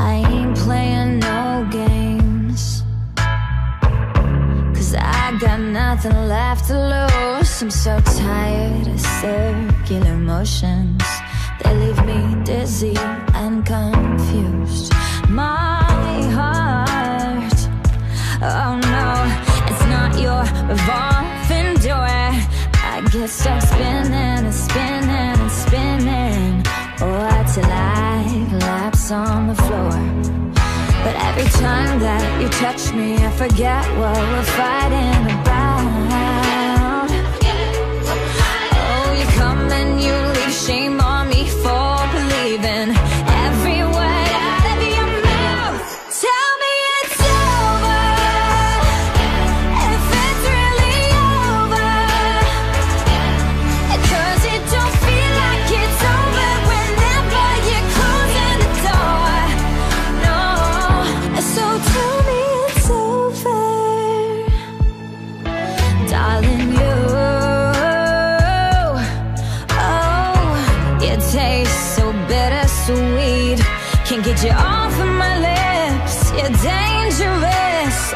I ain't playing no games. Cause I got nothing left to lose. I'm so tired of circular motions. They leave me dizzy and confused. My heart, oh no, it's not your revolving door. I get stuck spinning and spinning and spinning. Oh, till I on the floor. But every time that you touch me I forget what we're fighting about Can't get you off of my lips. You're dangerous